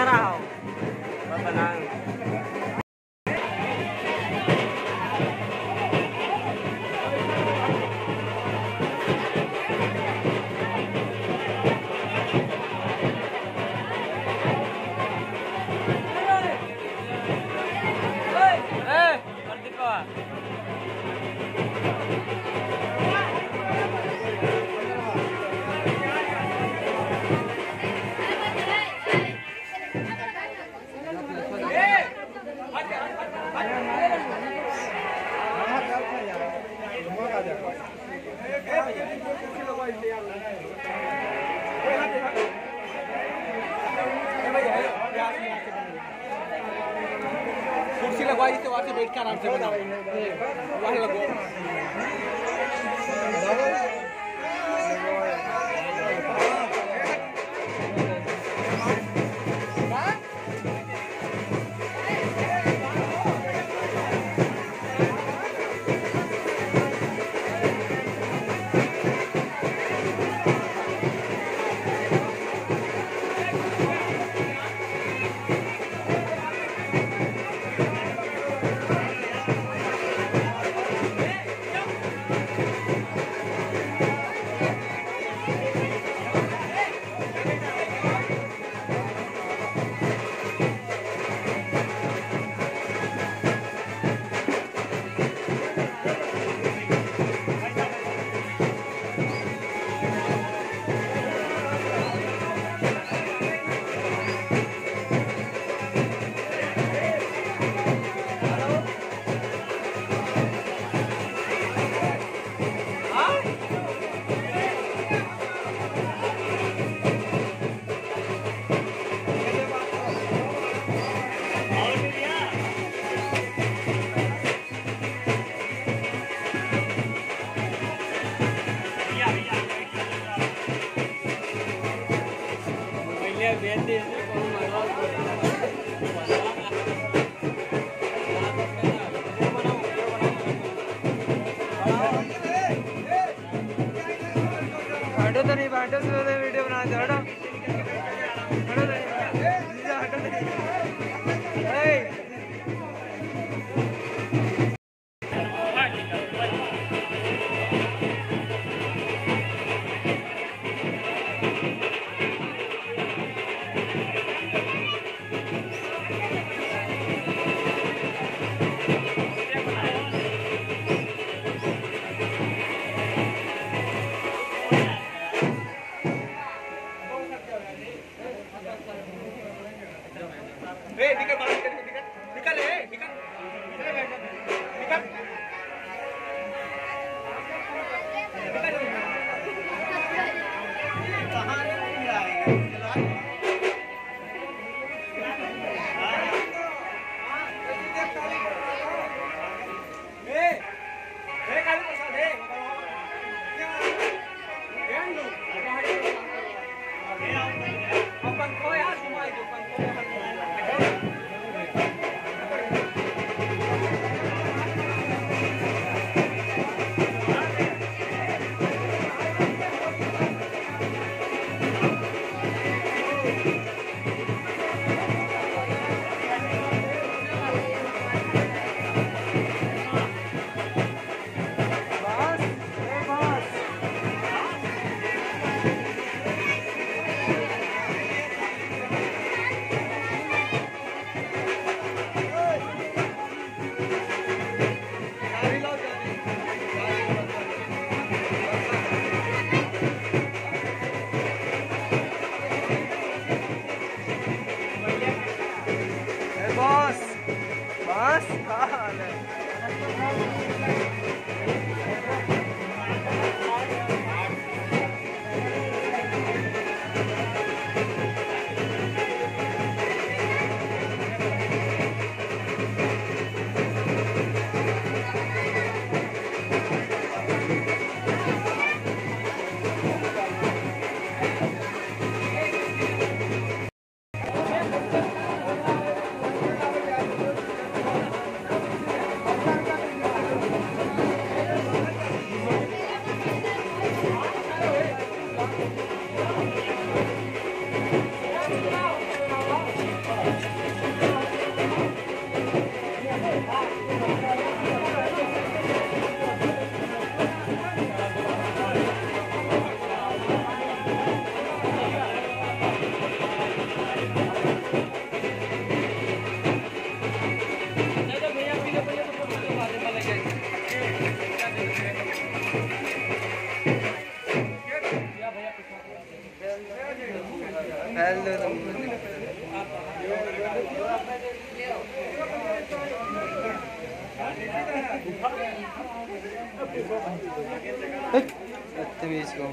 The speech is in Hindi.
araw. Mapanang. Hey! Hey! Hey! कुर्सी लगवाई तो वहाँ से बैठ के आराम से बनाओ। वहाँ लगो। வேண்டி बदतमीज को